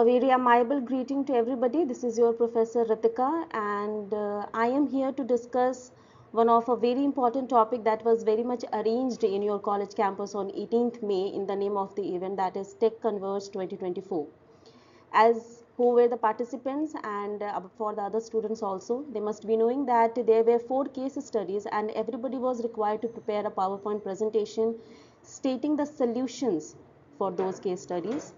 A very amiable greeting to everybody. This is your Professor Ritika and uh, I am here to discuss one of a very important topic that was very much arranged in your college campus on 18th May in the name of the event that is Tech Converge 2024. As who were the participants and uh, for the other students also, they must be knowing that there were four case studies and everybody was required to prepare a PowerPoint presentation stating the solutions for those case studies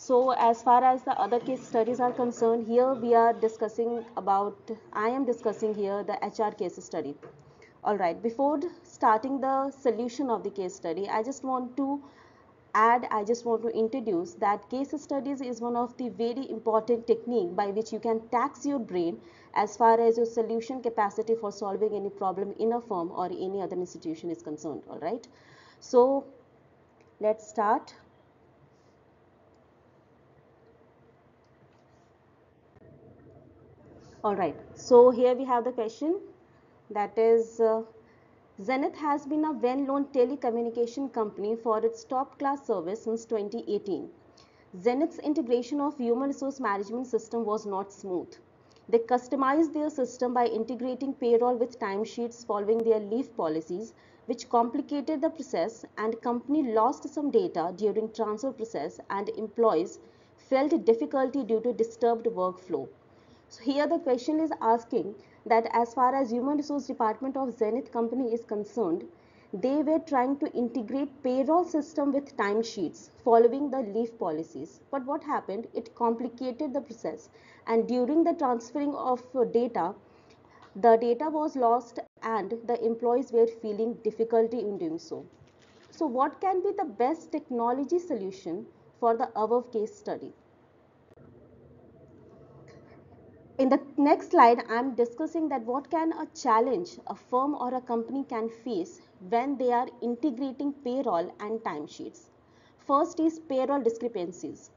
so as far as the other case studies are concerned, here we are discussing about, I am discussing here the HR case study. Alright, before starting the solution of the case study, I just want to add, I just want to introduce that case studies is one of the very important technique by which you can tax your brain as far as your solution capacity for solving any problem in a firm or any other institution is concerned. Alright, so let's start. All right, so here we have the question that is uh, Zenith has been a well-known telecommunication company for its top-class service since 2018. Zenith's integration of human resource management system was not smooth. They customized their system by integrating payroll with timesheets following their leave policies, which complicated the process and company lost some data during transfer process and employees felt difficulty due to disturbed workflow. So here the question is asking that as far as human resource department of Zenith company is concerned, they were trying to integrate payroll system with timesheets following the leave policies. But what happened? It complicated the process and during the transferring of data, the data was lost and the employees were feeling difficulty in doing so. So what can be the best technology solution for the above case study? In the next slide, I'm discussing that what can a challenge a firm or a company can face when they are integrating payroll and timesheets. First is payroll discrepancies.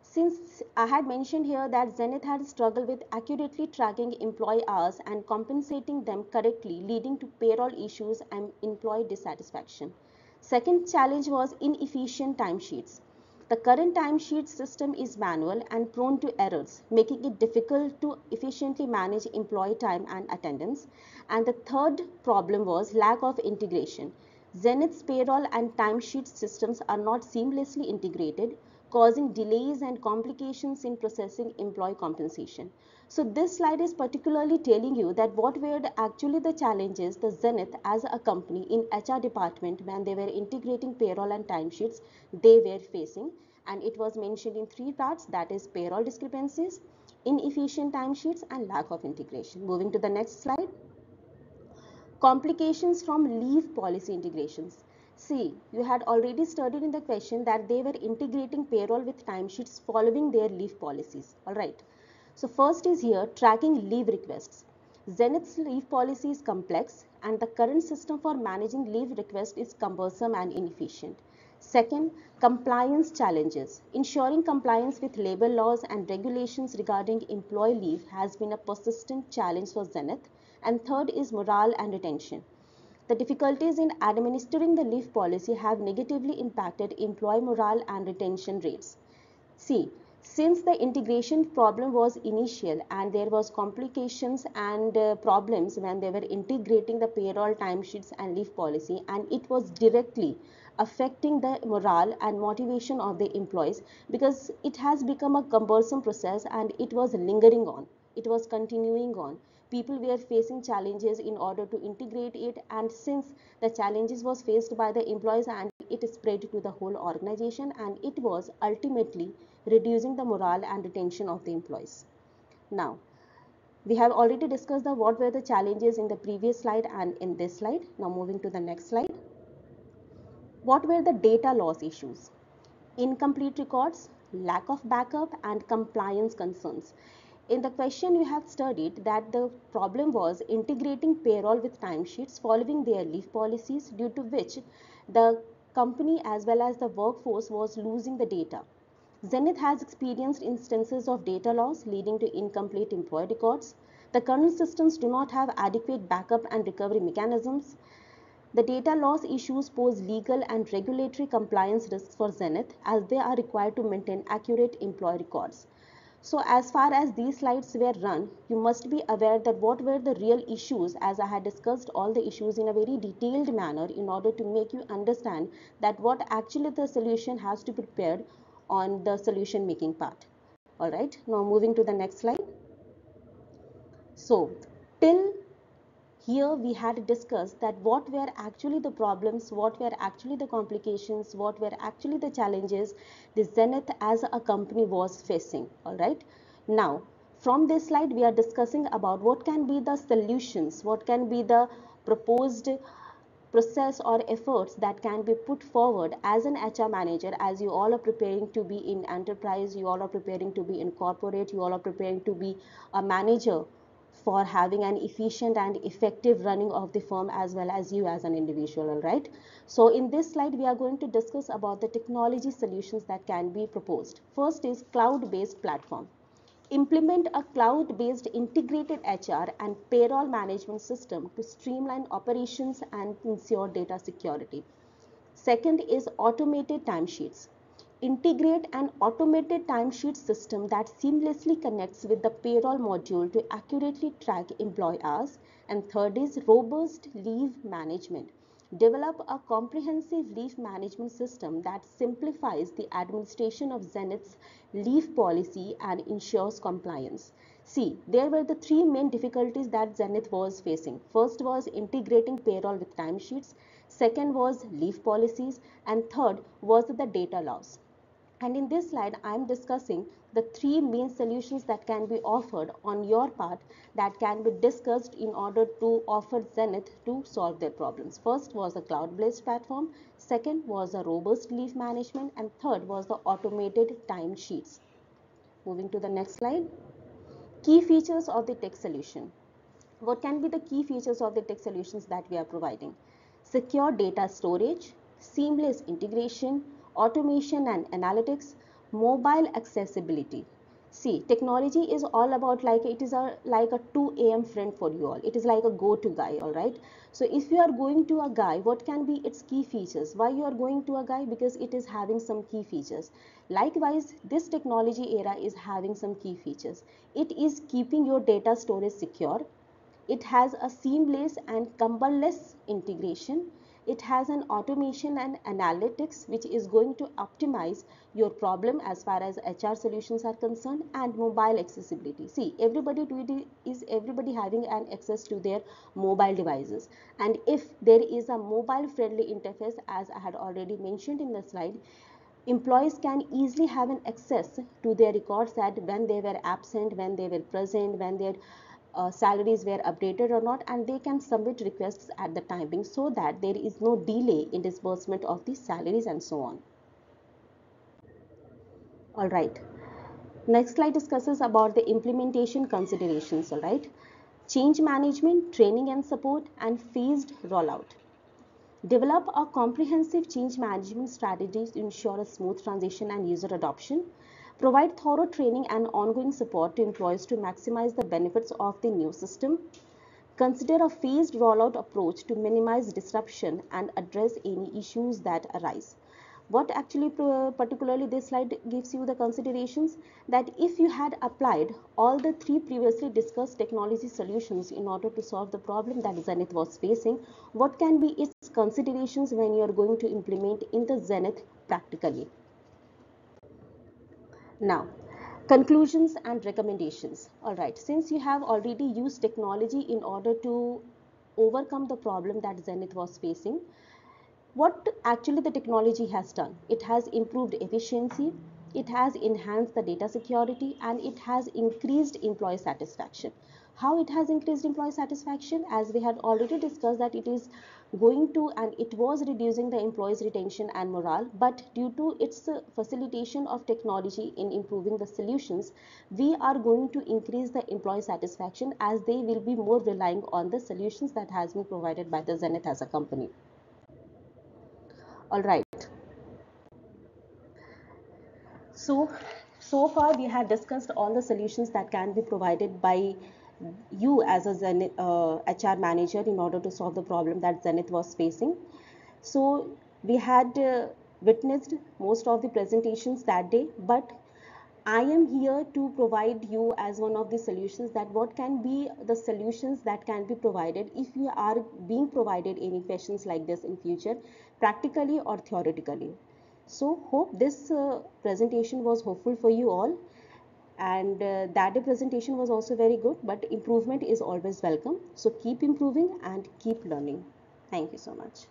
Since I had mentioned here that Zenith had struggled with accurately tracking employee hours and compensating them correctly, leading to payroll issues and employee dissatisfaction. Second challenge was inefficient timesheets. The current timesheet system is manual and prone to errors, making it difficult to efficiently manage employee time and attendance. And the third problem was lack of integration. Zenith's payroll and timesheet systems are not seamlessly integrated, causing delays and complications in processing employee compensation. So this slide is particularly telling you that what were the, actually the challenges the Zenith as a company in HR department when they were integrating payroll and timesheets they were facing and it was mentioned in three parts that is payroll discrepancies, inefficient timesheets and lack of integration. Moving to the next slide. Complications from leave policy integrations. See, you had already studied in the question that they were integrating payroll with timesheets following their leave policies. Alright. So first is here tracking leave requests. Zenith's leave policy is complex and the current system for managing leave requests is cumbersome and inefficient. Second, compliance challenges. Ensuring compliance with labor laws and regulations regarding employee leave has been a persistent challenge for Zenith. And third is morale and retention. The difficulties in administering the leave policy have negatively impacted employee morale and retention rates. See, since the integration problem was initial and there was complications and uh, problems when they were integrating the payroll timesheets and leave policy and it was directly affecting the morale and motivation of the employees because it has become a cumbersome process and it was lingering on it was continuing on people were facing challenges in order to integrate it and since the challenges was faced by the employees and it spread to the whole organization and it was ultimately reducing the morale and retention of the employees. Now, we have already discussed the what were the challenges in the previous slide and in this slide. Now moving to the next slide. What were the data loss issues? Incomplete records, lack of backup and compliance concerns. In the question we have studied that the problem was integrating payroll with timesheets following their leave policies due to which the company as well as the workforce was losing the data. Zenith has experienced instances of data loss leading to incomplete employee records. The current systems do not have adequate backup and recovery mechanisms. The data loss issues pose legal and regulatory compliance risks for Zenith as they are required to maintain accurate employee records. So as far as these slides were run, you must be aware that what were the real issues as I had discussed all the issues in a very detailed manner in order to make you understand that what actually the solution has to be prepared on the solution making part. Alright, now moving to the next slide. So till here we had discussed that what were actually the problems, what were actually the complications, what were actually the challenges the Zenith as a company was facing. All right. Now, from this slide, we are discussing about what can be the solutions, what can be the proposed process or efforts that can be put forward as an HR manager as you all are preparing to be in enterprise, you all are preparing to be in corporate, you all are preparing to be a manager for having an efficient and effective running of the firm as well as you as an individual all right? So in this slide we are going to discuss about the technology solutions that can be proposed. First is cloud based platform. Implement a cloud based integrated hr and payroll management system to streamline operations and ensure data security. Second is automated timesheets integrate an automated timesheet system that seamlessly connects with the payroll module to accurately track employee hours. And third is robust leave management. Develop a comprehensive leave management system that simplifies the administration of Zenith's leave policy and ensures compliance. See, there were the three main difficulties that Zenith was facing. First was integrating payroll with timesheets. Second was leave policies. And third was the data loss. And in this slide, I am discussing the three main solutions that can be offered on your part that can be discussed in order to offer Zenith to solve their problems. First was a cloud-based platform. Second was a robust leave management. And third was the automated timesheets. Moving to the next slide. Key features of the tech solution. What can be the key features of the tech solutions that we are providing? Secure data storage, seamless integration, automation and analytics, mobile accessibility. See, technology is all about like it is a like a 2 a.m. friend for you all. It is like a go-to guy, all right. So if you are going to a guy, what can be its key features? Why you are going to a guy? Because it is having some key features. Likewise, this technology era is having some key features. It is keeping your data storage secure. It has a seamless and cumberless integration it has an automation and analytics which is going to optimize your problem as far as HR solutions are concerned and mobile accessibility. See, everybody is everybody having an access to their mobile devices. And if there is a mobile friendly interface, as I had already mentioned in the slide, employees can easily have an access to their records that when they were absent, when they were present, when their uh, salaries were updated or not and they can submit requests at the timing so that there is no delay in disbursement of the salaries and so on. All right. Next slide discusses about the implementation considerations. All right. Change management, training and support and phased rollout. Develop a comprehensive change management strategy to ensure a smooth transition and user adoption Provide thorough training and ongoing support to employees to maximize the benefits of the new system. Consider a phased rollout approach to minimize disruption and address any issues that arise. What actually particularly this slide gives you the considerations that if you had applied all the three previously discussed technology solutions in order to solve the problem that Zenith was facing, what can be its considerations when you are going to implement in the Zenith practically? Now, conclusions and recommendations. All right, since you have already used technology in order to overcome the problem that Zenith was facing, what actually the technology has done? It has improved efficiency, it has enhanced the data security, and it has increased employee satisfaction. How it has increased employee satisfaction? As we had already discussed that it is going to and it was reducing the employees retention and morale. But due to its uh, facilitation of technology in improving the solutions we are going to increase the employee satisfaction as they will be more relying on the solutions that has been provided by the zenith as a company. All right. So so far we have discussed all the solutions that can be provided by you as a Zenith, uh, HR manager in order to solve the problem that Zenith was facing. So we had uh, witnessed most of the presentations that day, but I am here to provide you as one of the solutions that what can be the solutions that can be provided if you are being provided any questions like this in future practically or theoretically. So hope this uh, presentation was hopeful for you all and uh, that day presentation was also very good but improvement is always welcome. So keep improving and keep learning. Thank you so much.